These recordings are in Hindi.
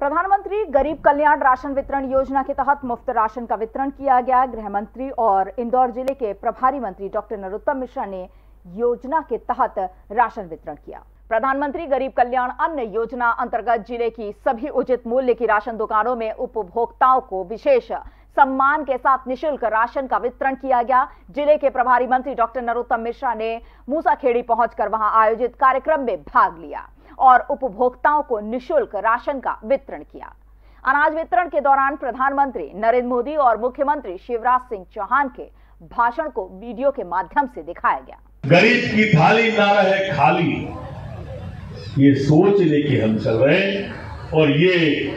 प्रधानमंत्री गरीब कल्याण राशन वितरण योजना के तहत मुफ़्त राशन का वितरण किया गया। गृह मंत्री और इंदौर ज़िले के प्रभारी मंत्री डॉक्टर नरोत्तम मिश्रा ने योजना के तहत राशन वितरण किया। प्रधानमंत्री गरीब कल्याण अन्न योजना अंतर्गत ज़िले की सभी उचित मूल्य की राशन दुकानों में उपभोक्ताओं को विशेष सम्मान के साथ निशुल्क राशन का वितरण किया गया। ज़िले के प्रभारी मंत्री डॉक्टर नरोत्तम मिश्रा ने मूसाखेड़ी पहुंचकर वहाँ आयोजित कार्यक्रम में भाग लिया। और उपभोक्ताओं को निशुल्क राशन का वितरण किया। अनाज वितरण के दौरान प्रधानमंत्री नरेंद्र मोदी और मुख्यमंत्री शिवराज सिंह चौहान के भाषण को वीडियो के माध्यम से दिखाया गया। गरीब की थाली ना रहे खाली। ये सोच लेके हम चल रहे हैं और ये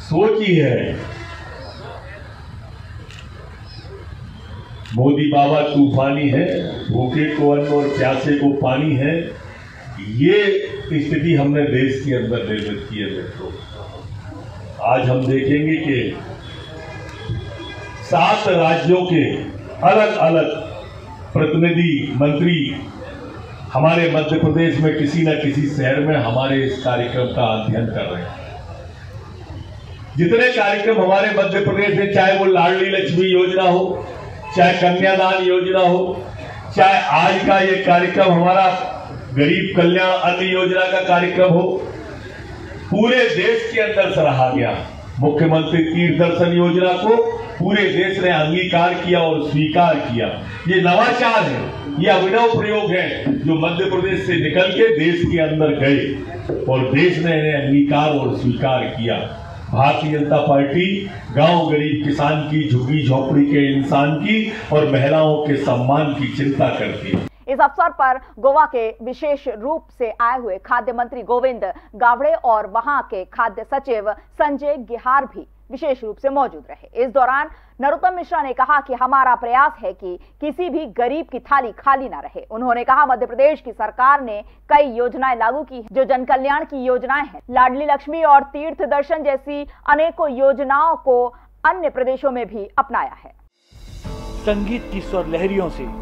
सोच ही है। मोदी बाबा तूफानी है, भूखे को अन्न और प्यासे को पानी है। ये स्थिति हमने देश के अंदर निर्मित की है मित्रों। आज हम देखेंगे कि सात राज्यों के अलग अलग प्रतिनिधि मंत्री हमारे मध्य प्रदेश में किसी न किसी शहर में हमारे इस कार्यक्रम का अध्ययन कर रहे हैं। जितने कार्यक्रम हमारे मध्य प्रदेश में, चाहे वो लाडली लक्ष्मी योजना हो, चाहे कन्यादान योजना हो, चाहे आज का ये कार्यक्रम हमारा गरीब कल्याण अन्न योजना का कार्यक्रम हो, पूरे देश के अंदर सराहा गया। मुख्यमंत्री तीर्थ दर्शन योजना को पूरे देश ने अंगीकार किया और स्वीकार किया। ये नवाचार है, ये अभिनव प्रयोग है जो मध्य प्रदेश से निकल के देश के अंदर गए और देश ने इन्हें अंगीकार और स्वीकार किया। भारतीय जनता पार्टी गाँव गरीब किसान की झुग्गी झोपड़ी के इंसान की और महिलाओं के सम्मान की चिंता करती है। इस अवसर पर गोवा के विशेष रूप से आए हुए खाद्य मंत्री गोविंद गावड़े और वहाँ के खाद्य सचिव संजय गिहार भी विशेष रूप से मौजूद रहे। इस दौरान नरोत्तम मिश्रा ने कहा कि हमारा प्रयास है कि किसी भी गरीब की थाली खाली ना रहे। उन्होंने कहा, मध्य प्रदेश की सरकार ने कई योजनाएँ लागू की जो जन कल्याण की योजनाएँ हैं, लाडली लक्ष्मी और तीर्थ दर्शन जैसी अनेकों योजनाओं को अन्य प्रदेशों में भी अपनाया है। संगीत की स्वर लहरियों से